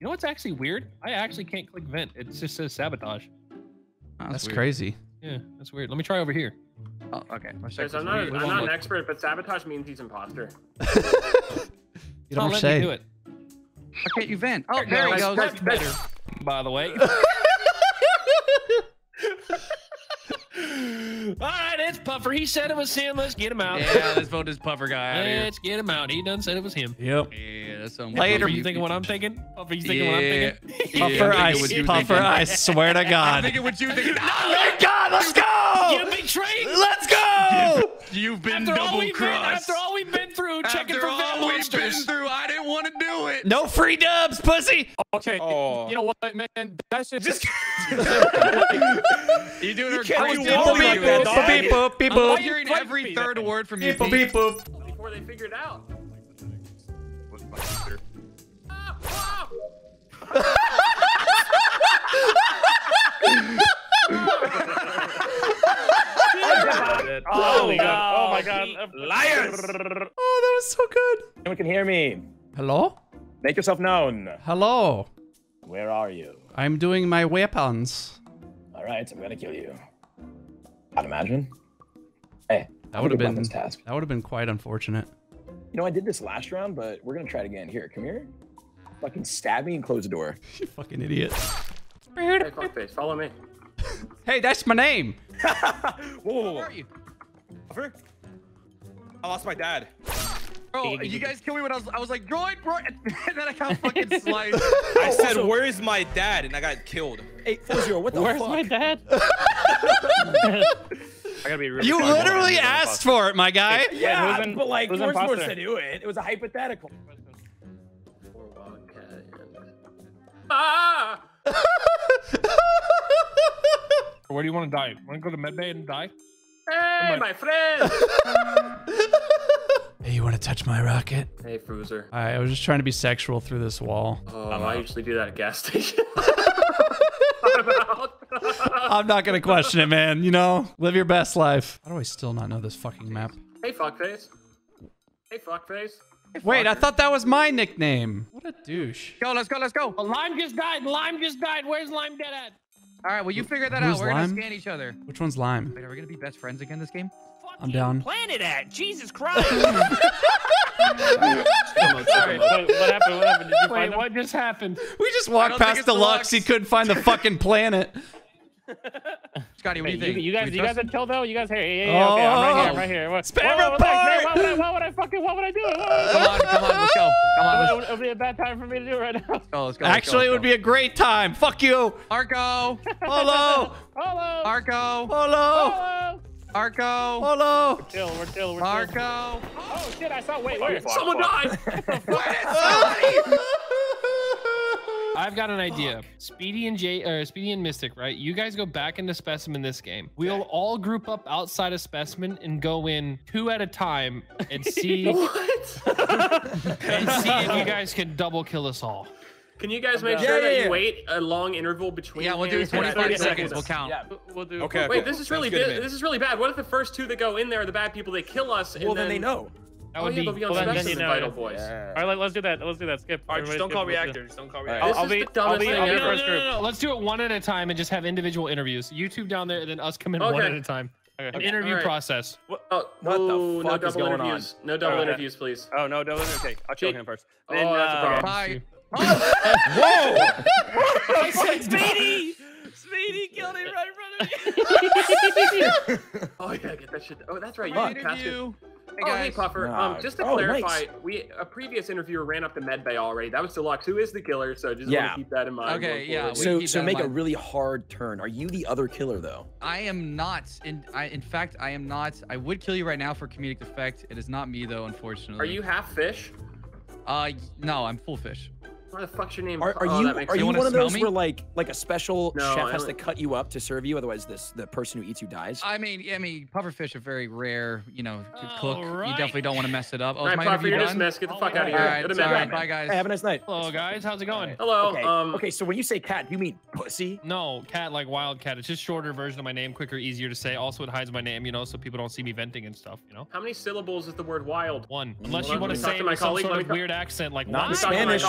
You know what's actually weird? I actually can't click vent. It just says sabotage. Oh, That's weird. crazy. Yeah, that's weird. Let me try over here. Oh, okay. Let's check Guys, I'm not, We- we I'm won't an look. expert, but sabotage means he's imposter. You It's not don't letting me say. do it. Why can't you vent? Oh, No, there he that's- goes. That's better, by the way. All right, it's Puffer. He said it was him. Let's get him out. Yeah, let's vote this puffer guy out here. Let's get him out. He done said it was him. Yep. Yeah, that's some Later. Puffer, you thinking what I'm thinking? Puffer, you thinking what I'm Yeah. thinking? Yeah, Puffer, I'm I, thinking what you Puffer. I swear to God. I'm God. thinking what you thinking. Thank God, let's go. You go! betrayed. Let's go! You've been After double we've been, crossed. after all we've been through, checking After for all we've been through, I didn't want to do it. No free dubs, pussy! Okay, Oh. you know what, man? That's just. You're doing a can't great do job. like doing that, it. dog. Beep boop, I'm boop. hearing Fight every me, third word from you. Beep boop, beep boop. Before they figure it out. Oh, God. Oh, my God. Liars! Oh, that was so good. Anyone can hear me. Hello? Make yourself known. Hello. Where are you? I'm doing my weapons. All right, I'm gonna kill you. I'd imagine. Hey, That would have been this task. that would have been quite unfortunate. You know, I did this last round, but we're gonna try it again. Here, come here. Fucking stab me and close the door. You fucking idiot. Hey, fuckface, follow me. Hey, that's my name. Whoa, whoa, whoa, Where are you? whoa. I lost my dad. Bro, you guys killed me when I was, I was like, droid, droid, and then I got fucking sliced. I said, also- "Where is my dad?" and I got killed. 840. What the Where's fuck? my dad? I gotta be really. You literally asked for it, my guy. Yeah, who's in- but like, who's you weren't supposed to do it. It was a hypothetical. Poor ah! Wildcat and- Ah! Where do you want to die? Want to go to medbay and die? Hey, my friend! Hey, you want to touch my rocket? hey, Foozer. I I was just trying to be sexual through this wall. Oh, I usually do that at gas station. I'm not gonna question it, man. You know, live your best life. How do I still not know this fucking map? hey, fuckface. Hey, fuckface. Wait, I thought that was my nickname. What a douche. Go, let's go, let's go. Well, Lime just died. Lime just died. Where's Lime dead at? All right, well, you figure that Who's out. We're Lime? gonna scan each other. Which one's lime? Wait, are we gonna be best friends again this game? I'm down. Planet at Jesus Christ! Sorry, wait, what happened? What happened? Did you Wait, what just happened? We just walked past the Deluxe. Deluxe. He couldn't find the fucking planet. Scotty, what do you think? you, you guys, you guys trust- had kill though. You guys here? Yeah, yeah, yeah, okay. Oh. I'm right here. I'm right here. What, Spam whoa, whoa, whoa, thanks, What would I? What would I fucking? What would I do? What Come on, come on, let's go. Come on, It let's would, it would be a bad time for me to do it right now. go. Let's go. Let's Actually, it let's would be a great time. Fuck you. Arco, Hello. Hello. Arco, Hello. Hello. Arco, Hello. Chill. We're chill. We're chill. Arco. Oh shit! I saw. Wait, where? Someone died! I've got an idea. Speedy and Jay, or Speedy and Mystic, right? You guys go back into Specimen this game. We'll all group up outside of Specimen and go in two at a time and see and see if you guys can double kill us all. Can you guys make Yeah, sure yeah, that yeah. you wait a long interval between? Yeah, we'll do games? 20, 30 30 seconds. We'll count. Yeah. We'll do. Okay. Wait, okay. this is really good bad. This is really bad. What if the first two that go in there are the bad people? They kill us. and Well, then they know. That Oh would yeah, be. but we on well, then- then you know, Vital. Voice. Yeah. All right, let, let's do that. Let's do that. Skip. All right, just don't call skip. Let's do- reactors. Don't call reactors. This I'll is be. the dumbest I'll be. thing I'll be ever. no, no, first no, group. no, no. Let's do it one at a time and just have individual interviews. You two down there, and then us come in one at a time. Okay. An interview Alright. process. Oh, What the ooh, no fuck is double going on? interviews. No double Alright. interviews, please. Oh no, don't okay. I'll kill him first. Oh, Then, that's a uh, problem. Bye. I said Speedy! Speedy killed him right in front of me. Oh yeah, get that shit. Oh, that's right. You Fuck. can cast it. Interview. Hey, Oh, hey. Puffer. Nah. Um, just to Oh, clarify, nice. we a previous interviewer ran up to medbay already. That was Deluxe, who is the killer. So just want Yeah. to keep that in mind. Okay, yeah, forward. we- So, so make a really hard turn. Are you the other killer though? I am not. In, I, in fact, I am not. I would kill you right now for comedic effect. It is not me though, unfortunately. Are you half fish? Uh, no, I'm full fish. What the fuck's your name? Are, are oh, you are sense. you one of those me? where like like a special No, chef has to cut you up to serve you, otherwise this the person who eats you dies? I mean, I mean, pufferfish are very rare, you know, to All cook. You definitely don't want to mess it up. Oh, All is right, my Puffer, interview you're done? dismissed. Get the Oh, fuck out of here. right, Go to right, bye Hey, guys. have a nice night. Hello, guys. How's it going? Hello. Okay. Um, okay, so when you say cat, you mean pussy? No, cat like wildcat. It's just shorter version of my name, quicker, easier to say. Also, it hides my name, you know, so people don't see me venting and stuff. You know, How many syllables is the word wild? one. Unless Hold you want to talk say to it my with some colleague, sort of weird accent, like Not what? My Spanish.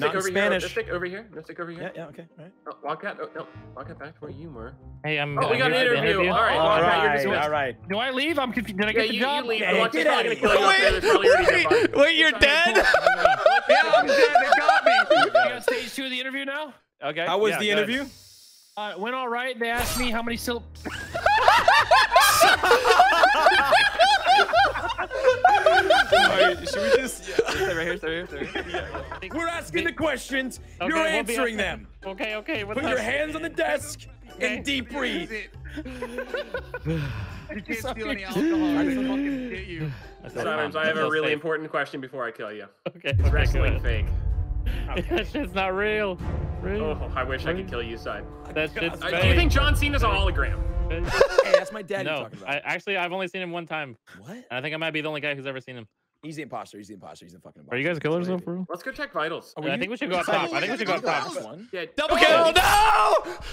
Colleague, Mystic Not in over Spanish. here. Mystic over here. Mystic over here. Yeah, yeah, okay. All right. Oh, Wildcat. Oh, no. Wildcat back to where you were. Hey, I'm. Oh, we I'm got an here for the interview. All right. All Wildcat, you're right, dismissed. all right. Do I leave? I'm confused. Did I Yeah, get the you, job? you leave. Yeah, Alexa's get out gonna of kill you up there. There's probably already dead bodies. Wait, wait, you're dead? Yeah, I'm dead. They got me. You got stage two of the interview now? Okay. How was yeah, the interview? Uh, went all right. They asked me how many sil. Alright, should we just? Yeah. Stay right here. Stay right here. Stay right here. We're asking the questions. Okay, You're we'll answering them. Okay. Okay. What's Put up? your hands on the desk Okay. and deep breathe. You can't steal any alcohol. I just fucking hit you. That's it. Simons, I have a really safe. important question before I kill you. Okay. Is okay, go wrestling ahead. fake? That shit's not real. Real. Oh, I wish I could kill you, side. That shit's fake. do you think John Cena's a hologram? Hey, that's my daddy No, talking about. I actually I've only seen him one time, what? and I think I might be the only guy who's ever seen him. He's the imposter. He's the imposter. He's the fucking imposter. Are you guys killers though, for real? Let's go check vitals. Oh, I think we should go up top. I think we should go up top. One. Yeah. Double Oh! kill! No!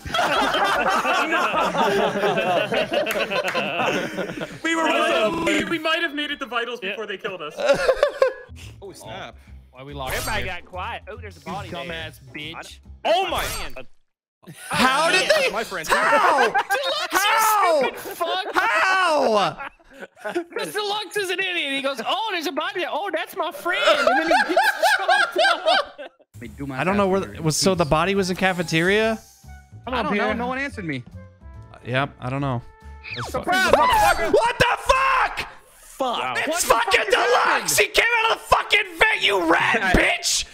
We were with we, we might have made it to vitals Yeah. before they killed us. Oh snap! Why we locked Everybody here? got quiet. Oh, there's a body there. Dumbass bitch. Oh my! Oh, How did they? That's my friend. too. How? How? Fuck. How? Mr. Lux is an idiot. He goes, "Oh, there's a body there. Oh, that's my friend." And then he gets shot up. Do my I don't know where fast the, was. So the body was in cafeteria. Come I don't know. No one answered me. Uh, yep, I don't know. Surprise, motherfucker! What the fuck? Fuck. Wow. It's fucking deluxe. He came out of the fucking vent, you rat bitch.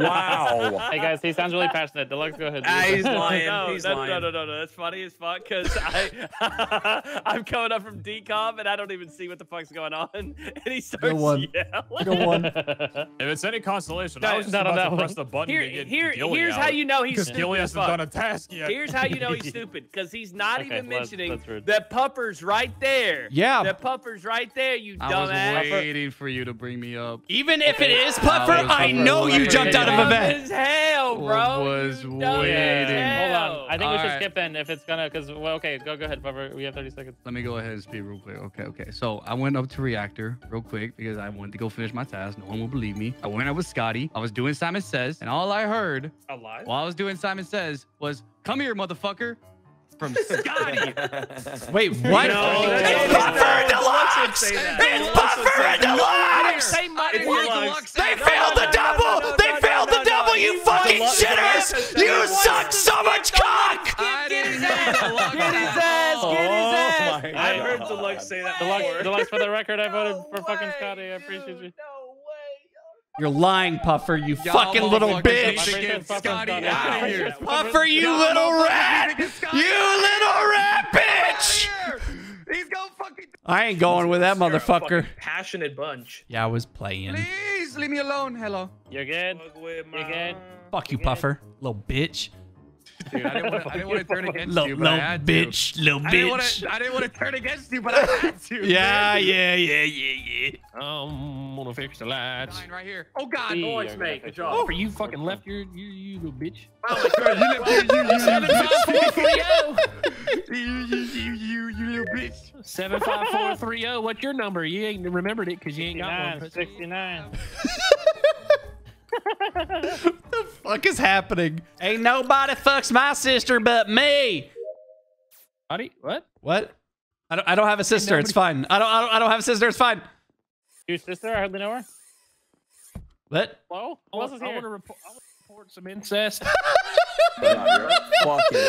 Wow. Hey guys, he sounds really passionate. Deluxe, go ahead. Ah, he's lying. No, he's that's- lying. no, No, no, no, no. That's funny as fuck because I, I'm coming up from decom and I don't even see what the fuck's going on, and he starts one. yelling. Go one. If it's any consolation, No, I was just no, no, about no. to press the button Here, to get here, Gily here's out, how you know he's stupid Gily as hasn't fuck. done a task yet. Here's how you know he's stupid because he's not Okay, even well, that's- mentioning that's that pupper's right there. Yeah. that pupper's right there. You I was dumbass. waiting for you to bring me up. Even if it is Puffer, I I know you jumped out of a Dumb vent. as hell, bro. Was waiting. Hold on. I think we should Alright. skip in if it's gonna, cause well, okay, go go ahead, Puffer. We have 30 seconds. Let me go ahead and speak real quick. Okay, okay. So I went up to reactor real quick because I wanted to go finish my task. No one will believe me. I went up with Scotty. I was doing Simon Says, and all I heard Alive? while I was doing Simon Says was, "Come here, motherfucker," from Scotty. Wait, what? No, it's no, Puffer no, and Deluxe would Deluxe. say that. It's Puffer and that. I didn't Deluxe. say my I didn't hear Deluxe. Deluxe They say failed the no, no, double. They failed the double. You fucking wants- shitters. You suck so much cock. I Get his didn't ass. Get his ass. Get his ass. Oh I God. heard Deluxe say that Deluxe, before. Deluxe, for the record, I voted for fucking Scotty. I appreciate you. You're lying, Puffer. You Y'all fucking little bitch. get Scotty out of here. Puffer, you Y'all little rat. need to get Scotty You little rat bitch. out of here. He's going fucking. I ain't going with that motherfucker. Passionate bunch. Yeah, I was playing. Please leave me alone. Hello. You're good. You my- good? Fuck you, Puffer. Little bitch. Dude, I didn't want to. I didn't want to turn against Little, you, but I little had to. bitch. Little I didn't want bitch. I didn't want to turn against you, but I had to. Yeah, man. yeah, yeah, yeah, yeah. I'm gonna fix the lights. Line right here. Oh God. See, Nice, you're mate. Good job. Oh, for you fucking left your you you little bitch. Oh my god. You little- Seven five four three oh. zero. you, you, you, you, you little bitch. Seven five four three zero. What's your number? You ain't remembered it because you ain't got one. 69, one. 69. the fuck is happening? Ain't nobody fucks my sister but me. Howdy? What? What? I don't. I don't have a sister. It's fine. I don't. I don't. I don't have a sister. It's fine. Your sister? I hardly know her. What? Hello? I want, I want to report. I want to report some incest. Fucking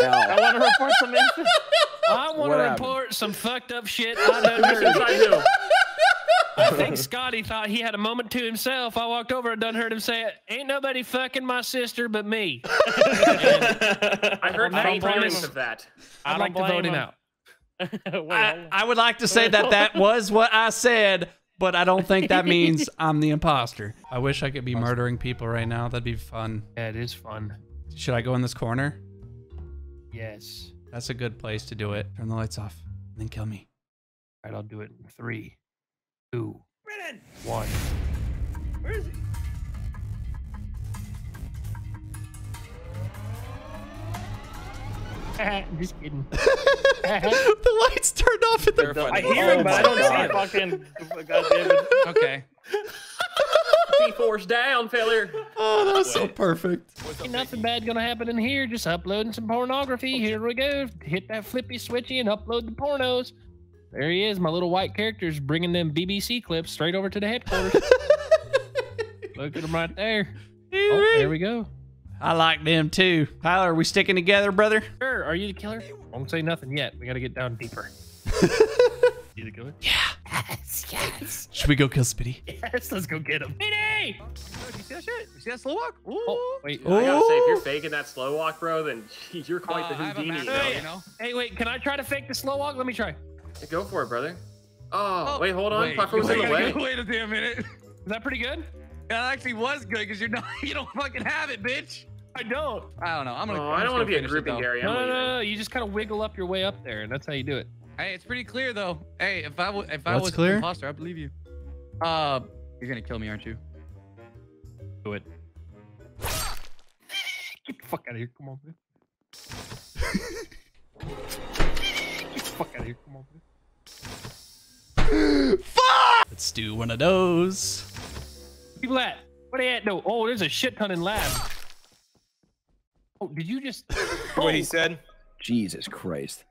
hell. I want to report some incest. I want What to happened? report some fucked up shit I done Yes, heard. I do. I think Scotty thought he had a moment to himself. I walked over and done heard him say, "Ain't nobody fucking my sister but me." I heard I some don't variants blame of that. I I'd like to vote him him. out. Wait, I. I would like to say that that was what I said, but I don't think that means I'm the imposter. I wish I could be murdering people right now. That'd be fun. Yeah, it is fun. Should I go in this corner? Yes. That's a good place to do it. Turn the lights off, and then kill me. All right, I'll do it in three, two, Brennan, one. where is he? Just kidding. the lights turned off in the. Verified I hear him, but I don't see Oh, him. fucking God damn it. Okay. Fluffy force down, filler. Oh, that was so perfect. Ain't nothing bad gonna happen in here. Just uploading some pornography. Here we go. Hit that flippy switchy and upload the pornos. There he is, my little white character's bringing them BBC clips straight over to the headquarters. Look at him right there. Oh, there we go. I like them too. Tyler, are we sticking together, brother? Sure, are you the killer? Won't say nothing yet. We gotta get down deeper. you the killer? Yeah. Yes, yes, Should we go kill Speedy? yes. Let's go get him. Speedy! You see that shit? You see that slow walk? Ooh. Oh, wait. I gotta say, if you're faking that slow walk, bro, then you're quite Uh, the I have a Houdini. map, bro. though, you know? Hey, wait. Can I try to fake the slow walk? Let me try. Go for it, brother. Oh, wait, hold on. Wait, Puffer was in the wait, way. Wait a damn minute. Is that pretty good? That actually was good because you're not. You don't fucking have it, bitch. I don't. I don't know. I'm gonna. Oh, I'm I don't want to gonna be a finish it, grouping though. Gary. No, I'm no, leaving. no, no. You just kind of wiggle up your way up there, and that's how you do it. Hey, it's pretty clear though. Hey, if I w- if I What's was clear? an imposter, I believe you. Uh, you're gonna kill me, aren't you? Do it. Get the fuck out of here. Come on, man. Get the fuck out of here. Come on, man. Let's do one of those. People at? What are they at? No. Oh, there's a shit ton in lab. Oh, did you just? What he said. Jesus Christ.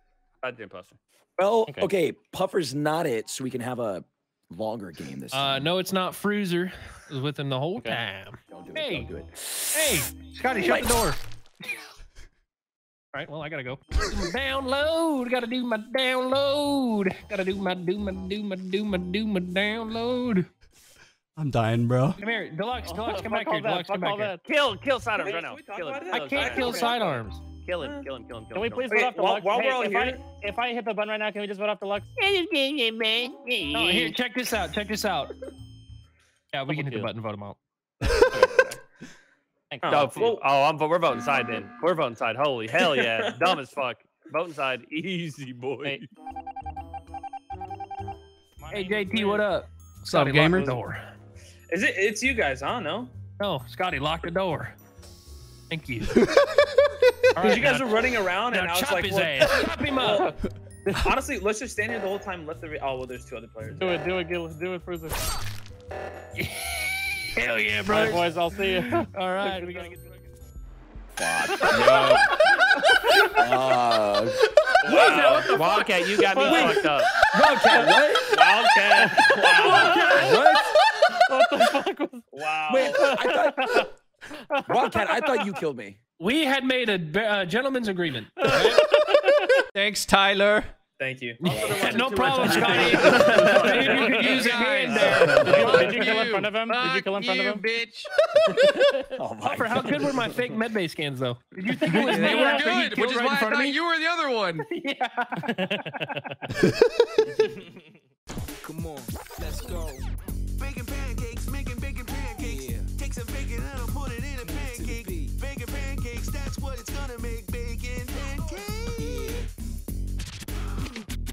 I did imposter. Well, Okay. okay. Puffer's not it, so we can have a longer game this Uh, time. no, it's not Fruizer. It was with him the whole Okay. time. Don't do it. Don't do it. Hey, Scotty, shut the door. All right, well, I gotta go. download. Gotta do my download. Gotta do my do my do my do my do my download. I'm dying, bro. Come here, Deluxe. Oh, Deluxe, come Fuck back here. that, Deluxe, come back here. Kill, kill sidearms right now. Kill him. I can't kill sidearms. Kill him. Kill him. Kill him. Kill him. Can we please vote off the while- while Hey, we're all if, here- I, if I hit the button right now, can we just vote off the Lux? Oh, here, check this out. Check this out. Yeah, we can hit the button, vote him out. Thanks. No, f- oh, I'm, we're voting side then. We're voting side. Holy hell yeah. Dumb as fuck. Voting side. Easy, boy. Hey. Hey, JT, what up? What's up, gamer? door. Is it? It's you guys, huh? No. No, Scotty, lock the door. Thank you. Because you guys were running around, and I was chop like, his well, ass. Chop him up. honestly, let's just stand here the whole time. Let the. Re- oh well, there's two other players. Do it, do it, Gil. Do it, Fruizer. Hell yeah, All right, bro. boys, I'll see you. All right, we gotta get Uh, Wildcat, you got me fucked up. Wildcat, what? Wildcat. Wow. What? What the fuck was? Wow. Wait, I thought. Wildcat, I thought you killed me. We had made a be- uh, gentleman's agreement. Thanks, Tyler. Thank you. no problem, Scotty. Maybe you could use a hand there. Did you kill in front of him? Did you kill in front of him? bitch. Oh my Hopper, how good were my fake medbay scans, though? Did you think it was They were good, which is right why I front of thought me? you were the other one. yeah. Come on, let's go. Bacon pancake